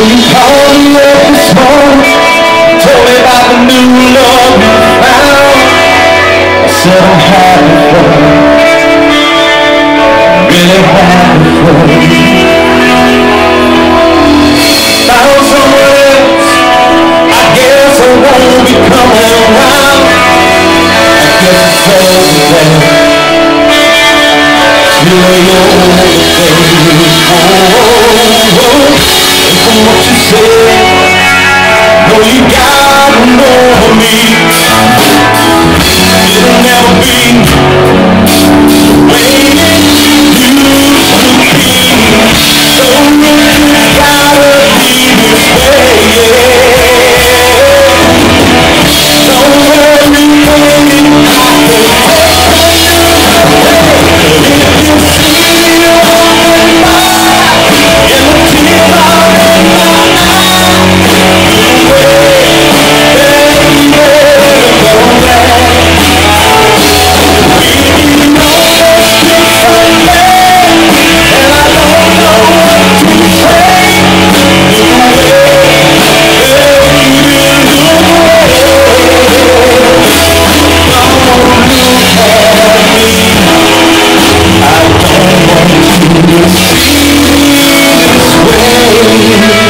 me up this morning, me about the new love you found. I happy for you, really happy for you. Else, I guess I won't be coming. I guess. You're your own. Oh, oh, oh como te ser I'm